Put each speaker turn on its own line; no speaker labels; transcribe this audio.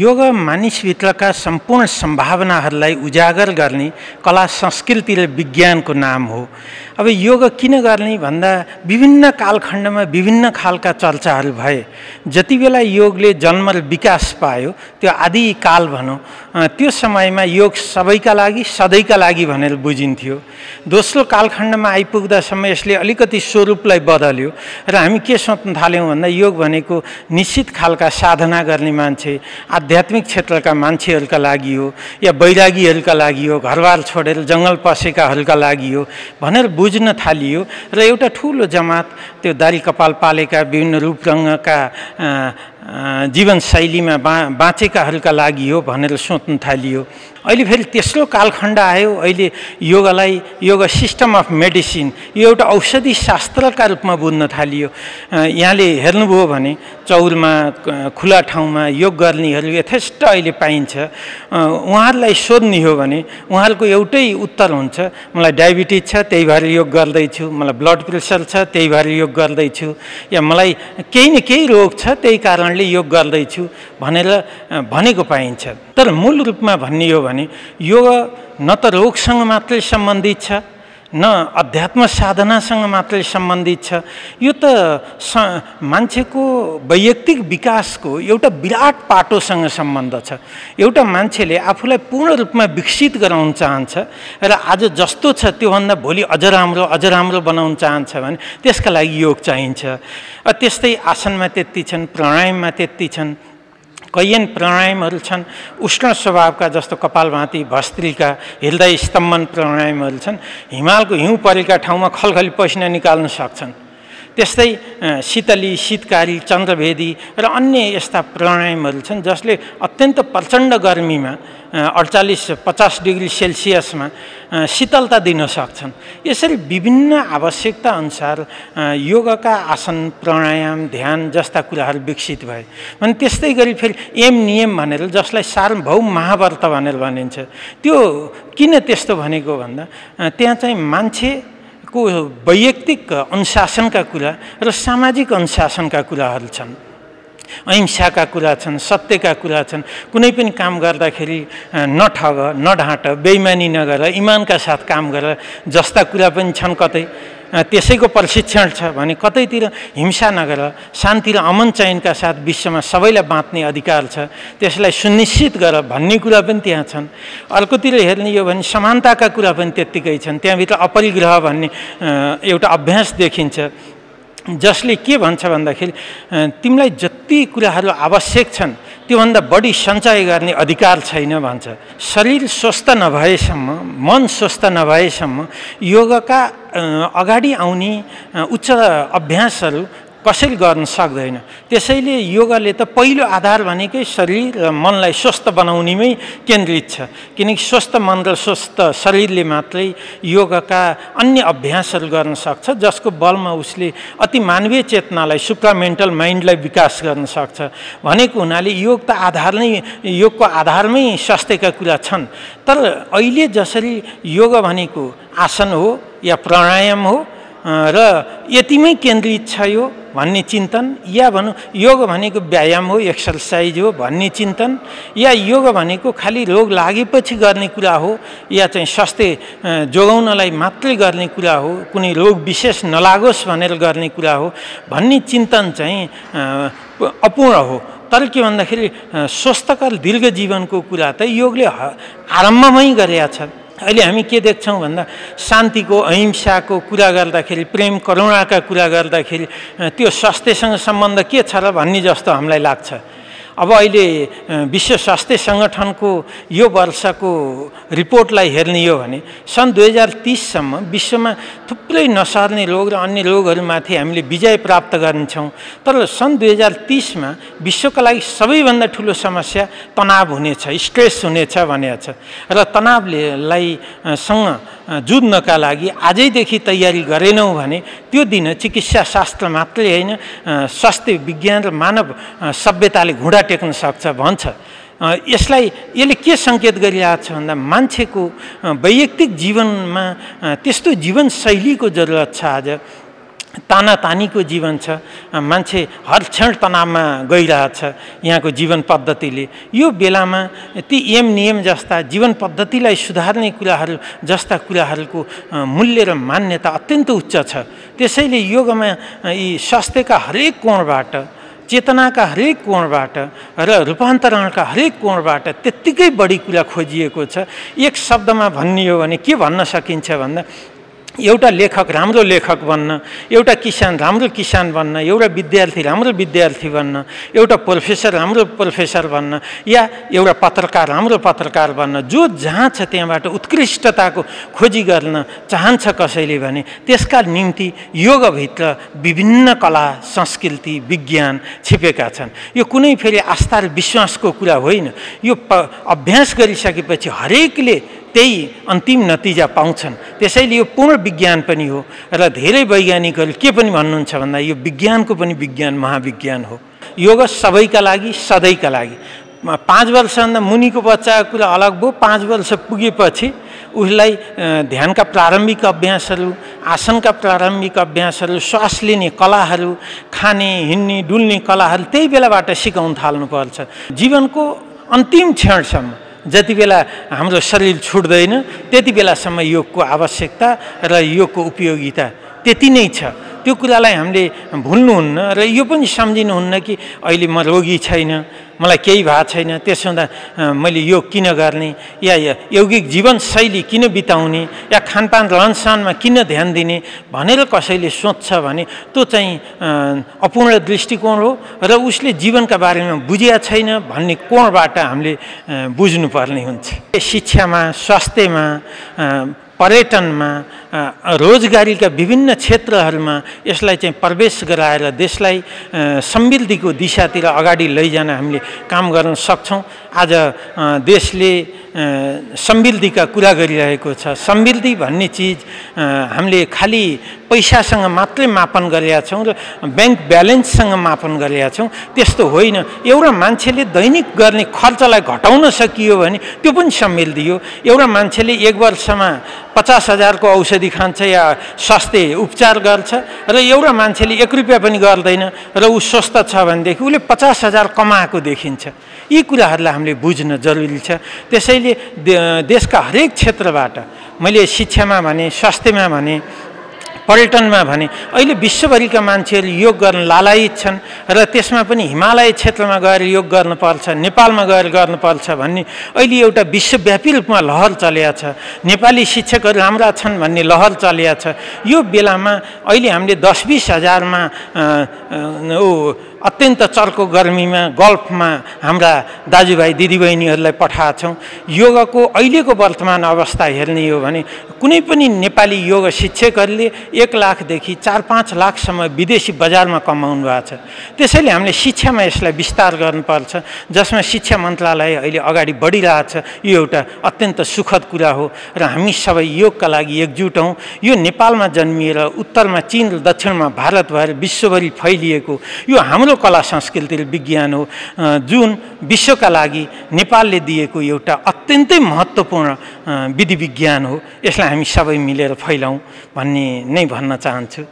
योग मानिसभित्रका सम्पूर्ण सम्भावनाहरूलाई उजागर गर्ने कला संस्कृति र विज्ञानको नाम हो। अब योग किन गर्ने भन्दा विभिन्न कालखण्डमा विभिन्न खालका चर्चाहरू भए। जति बेला योगले जन्म र विकास पायो त्यो आदि काल भनौँ त्यो समयमा योग सबैका लागि सधैँका लागि भनेर बुझिन्थ्यो। दोस्रो कालखण्डमा आइपुग्दासम्म यसले अलिकति स्वरूपलाई बदल्यो र हामी के सोच्न थाल्यौँ भन्दा योग भनेको निश्चित खालका साधना गर्ने मान्छे आध्यात्मिक क्षेत्रका मान्छेहरूका लागि हो या बैरागीहरूका लागि हो घरबार छोडेर जङ्गल पसेकाहरूका लागि हो भनेर बुझ्न थालियो र एउटा ठुलो जमात त्यो दारी कपाल पालेका विभिन्न रूप रङ्गका जीवनशैलीमा बा बाँचेकाहरूका लागि हो भनेर सोच्न थालियो। अहिले फेरि तेस्रो कालखण्ड आयो। अहिले योगालाई योग सिस्टम अफ मेडिसिन यो एउटा औषधि शास्त्रका रूपमा बुझ्न थालियो। यहाँले हेर्नुभयो भने चौरमा खुला ठाउँमा योग गर्नेहरू यथेष्ट अहिले पाइन्छ। उहाँहरूलाई सोध्ने हो भने उहाँहरूको एउटै उत्तर हुन्छ मलाई डायबिटिज छ त्यही भएर योग गर्दैछु। मलाई ब्लड प्रेसर छ त्यही भएर योग गर्दैछु। या मलाई केही न केही रोग छ त्यही कारणले योग गर्दैछु भनेर भनेको पाइन्छ। तर मूल रूपमा भन्ने हो भने योग न त रोगसँग मात्रै सम्बन्धित छ। न अध्यात्म साधनासँग मात्रै सम्बन्धित छ। यो त मान्छेको वैयक्तिक विकासको एउटा विराट पाटोसँग सम्बन्ध छ। एउटा मान्छेले आफूलाई पूर्ण रूपमा विकसित गराउन चाहन्छ र आज जस्तो छ त्योभन्दा भोलि अझ राम्रो अझ राम्रो बनाउन चाहन्छ भने त्यसका लागि योग चाहिन्छ। त्यस्तै आसनमा त्यति छन् प्राणायाममा त्यति छन्। कैयन प्राणायामहरू छन् उष्ण स्वभावका जस्तो कपालभाती भस्त्रीका हृदय स्तम्भन प्राणायामहरू छन् हिमालको हिउँ परेका ठाउँमा खलखली पसिना निकाल्न सक्छन्। त्यस्तै शीतली शीतकारी चन्द्रभेदी र अन्य यस्ता प्राणायामहरू छन् जसले अत्यन्त प्रचण्ड गर्मीमा अडचालिस पचास डिग्री सेल्सियसमा शीतलता दिन सक्छन्। यसरी विभिन्न आवश्यकता अनुसार योगका आसन प्राणायाम ध्यान जस्ता कुराहरू विकसित भए। अनि त्यस्तै गरी फेरि एम नियम भनेर जसलाई सार्वभौम महाभारत भनेर भनिन्छ। त्यो किन त्यस्तो भनेको भन्दा त्यहाँ चाहिँ मान्छे को वैयक्तिक अनुशासनका कुरा र सामाजिक अनुशासनका कुराहरू छन्। अहिंसाका कुरा छन् सत्यका कुरा छन्। कुनै पनि काम गर्दाखेरि नठग नढाँट बेइमानी नगर इमानका साथ काम गर जस्ता कुरा पनि छन् कतै। त्यसैको प्रशिक्षण छ भने कतैतिर हिंसा नगर शान्ति र अमन चयनका साथ विश्वमा सबैलाई बाँच्ने अधिकार छ त्यसलाई सुनिश्चित गर भन्ने कुरा पनि त्यहाँ छन्। अर्कोतिर हेर्ने यो भने समानताका कुरा पनि त्यत्तिकै छन्। त्यहाँभित्र अपरिग्रह भन्ने एउटा अभ्यास देखिन्छ। जसले के भन्छ भन्दाखेरि तिमीलाई जति कुराहरू आवश्यक छन् त्योभन्दा बढी सञ्चय गर्ने अधिकार छैन भन्छ। शरीर स्वस्थ नभएसम्म मन स्वस्थ नभएसम्म योगका अगाडि आउने उच्च अभ्यासहरू कसैले गर्न सक्दैन। त्यसैले योगाले त पहिलो आधार भनेकै शरीर र मनलाई स्वस्थ बनाउनेमै केन्द्रित छ। किनकि स्वस्थ मन र स्वस्थ शरीरले मात्रै योगका अन्य अभ्यासहरू गर्न सक्छ जसको बलमा उसले अति मानवीय चेतनालाई सुप्रामेन्टल माइन्डलाई विकास गर्न सक्छ। भनेको हुनाले योग त आधार नै योगको आधारमै स्वास्थ्यका कुरा छन्। तर अहिले जसरी योग भनेको आसन हो या प्राणायाम हो र यतिमै केन्द्रित छ यो भन्ने चिन्तन या भनौँ योग भनेको व्यायाम हो एक्सर्साइज हो भन्ने चिन्तन या योग भनेको खालि रोग लागेपछि गर्ने कुरा हो या चाहिँ स्वास्थ्य जोगाउनलाई मात्रै गर्ने कुरा हो कुनै रोग विशेष नलागोस् भनेर गर्ने कुरा हो भन्ने चिन्तन चाहिँ अपूर्ण हो। तर के भन्दाखेरि स्वस्थकर दीर्घ जीवनको कुरा त योगले आरम्भमै गरेका छ अहिले हामी के देख्छौँ भन्दा शान्तिको अहिंसाको कुरा गर्दाखेरि प्रेम करुणाका कुरा गर्दाखेरि त्यो स्वास्थ्यसँग सम्बन्ध के छ र भन्ने जस्तो हामीलाई लाग्छ। अब अहिले विश्व स्वास्थ्य सङ्गठनको यो वर्षको रिपोर्टलाई हेर्ने हो भने सन् दुई हजार तिससम्म विश्वमा थुप्रै नसर्ने रोग र अन्य रोगहरूमाथि हामीले विजय प्राप्त गर्नेछौँ। तर सन् दुई हजार तिसमा विश्वका लागि सबैभन्दा ठुलो समस्या तनाव हुनेछ स्ट्रेस हुनेछ भनेको छ। र तनावलाई सँग जुझ्नका लागि आजैदेखि तयारी गरेनौँ भने त्यो दिन चिकित्सा शास्त्र मात्रै होइन स्वास्थ्य विज्ञान र मानव सभ्यताले घुँडा टेक्न सक्छ भन्छ। यसलाई यसले के सङ्केत गरिरहेको छ भन्दा मान्छेको वैयक्तिक जीवनमा त्यस्तो जीवनशैलीको जरुरत छ आज। तानातानीको जीवन छ। मान्छे हर क्षण तनावमा गइरहेछ यहाँको जीवन पद्धतिले। यो बेलामा ती यम नियम जस्ता जीवन पद्धतिलाई सुधार्ने कुराहरू जस्ता कुराहरूको मूल्य र मान्यता अत्यन्त उच्च छ। त्यसैले योगमा यी स्वास्थ्यका हरेक कोणबाट चेतनाका हरेक कोणबाट र रूपान्तरणका हरेक कोणबाट त्यत्तिकै बढी कुरा खोजिएको छ। एक शब्दमा भन्ने हो भने के भन्न सकिन्छ भन्दा एउटा लेखक राम्रो लेखक बन्न एउटा किसान राम्रो किसान बन्न एउटा विद्यार्थी राम्रो विद्यार्थी बन्न एउटा प्रोफेसर राम्रो प्रोफेसर बन्न या एउटा पत्रकार राम्रो पत्रकार बन्न जो जहाँ छ त्यहाँबाट उत्कृष्टताको खोजी गर्न चाहन्छ कसैले भने त्यसका निम्ति योगभित्र विभिन्न कला संस्कृति विज्ञान छिपेका छन्। यो कुनै फेरि आस्था र विश्वासको कुरा होइन। यो अभ्यास गरिसकेपछि हरेकले त्यही अन्तिम नतिजा पाउँछन्। त्यसैले यो पूर्ण विज्ञान पनि हो र धेरै वैज्ञानिकहरू के पनि भन्नुहुन्छ भन्दा यो विज्ञानको पनि विज्ञान महाविज्ञान हो। योग सबैका लागि सधैँका लागि। पाँच वर्षभन्दा मुनिको बच्चाको कुरा अलग भयो। पाँच वर्ष पुगेपछि उसलाई ध्यानका प्रारम्भिक अभ्यासहरू आसनका प्रारम्भिक अभ्यासहरू श्वास लिने कलाहरू खाने हिँड्ने डुल्ने कलाहरू त्यही बेलाबाट सिकाउन थाल्नुपर्छ। जीवनको अन्तिम क्षणसम्म जति बेला हाम्रो शरीर छुट्दैन त्यति बेलासम्म योगको आवश्यकता र योगको उपयोगिता त्यति नै छ। त्यो कुरालाई हामीले भुल्नुहुन्न र यो पनि सम्झिनुहुन्न कि अहिले म रोगी छैन मलाई केही भएको छैन त्यसो हुँदा मैले योग किन गर्ने या यौगिक जीवनशैली किन बिताउने या खानपान रहनसहनमा किन ध्यान दिने भनेर कसैले सोध्छ भने त्यो चाहिँ अपूर्ण दृष्टिकोण हो र उसले जीवनका बारेमा बुझिया छैन भन्ने कोणबाट हामीले बुझ्नुपर्ने हुन्छ। शिक्षामा स्वास्थ्यमा पर्यटनमा रोजगारीका विभिन्न क्षेत्रहरूमा यसलाई चाहिँ प्रवेश गराएर देशलाई समृद्धिको दिशातिर अगाडि लैजान हामीले काम गर्न सक्छौँ। आज देशले समृद्धिका कुरा गरिरहेको छ। समृद्धि भन्ने चिज हामीले खालि पैसासँग मात्रै मापन गरेका छौँ र ब्याङ्क ब्यालेन्ससँग मापन गरेका छौँ। त्यस्तो होइन। एउटा मान्छेले दैनिक गर्ने खर्चलाई घटाउन सकियो भने त्यो पनि समृद्धि हो। एउटा मान्छेले एक वर्षमा पचास हजारको औषधि खान्छ या स्वास्थ्य उपचार गर्छ र एउटा मान्छेले एक रुपियाँ पनि गर्दैन र ऊ स्वस्थ छ भनेदेखि उसले पचास हजार कमाएको देखिन्छ। यी कुराहरूलाई हामीले बुझ्न जरुरी छ। त्यसैले देशका हरेक क्षेत्रबाट मैले शिक्षामा भने स्वास्थ्यमा भने पर्यटनमा भने अहिले विश्वभरिका मान्छेहरू योग गर्न लालायित छन् र त्यसमा पनि हिमालय क्षेत्रमा गएर योग गर्नुपर्छ नेपालमा गएर गर्नुपर्छ भन्ने अहिले एउटा विश्वव्यापी रूपमा लहर चलिया छ। नेपाली शिक्षकहरू राम्रा छन् भन्ने लहर चलिया छ। यो बेलामा अहिले हामीले दस बिस हजारमा ऊ अत्यन्त चर्को गर्मीमा गल्फमा हाम्रा दाजुभाइ दिदीबहिनीहरूलाई पठाएको छौँ। योगको अहिलेको वर्तमान अवस्था हेर्ने हो भने कुनै पनि नेपाली योग शिक्षकहरूले एक लाखदेखि चार पाँच लाखसम्म विदेशी बजारमा कमाउनु भएको छ। त्यसैले हामीले शिक्षामा यसलाई विस्तार गर्नुपर्छ। जसमा शिक्षा मन्त्रालय अहिले अगाडि बढिरहेछ यो एउटा अत्यन्त सुखद कुरा हो र हामी सबै योगका लागि एकजुट हौँ। यो नेपालमा जन्मिएर उत्तरमा चिन दक्षिणमा भारत भएर विश्वभरि फैलिएको यो हाम्रो कला संस्कृति विज्ञान हो। जुन विश्वका लागि नेपालले दिएको एउटा अत्यन्तै महत्त्वपूर्ण विधि विज्ञान हो। यसलाई हामी सबै मिलेर फैलाउँ भन्ने नै भन्न चाहन्छु।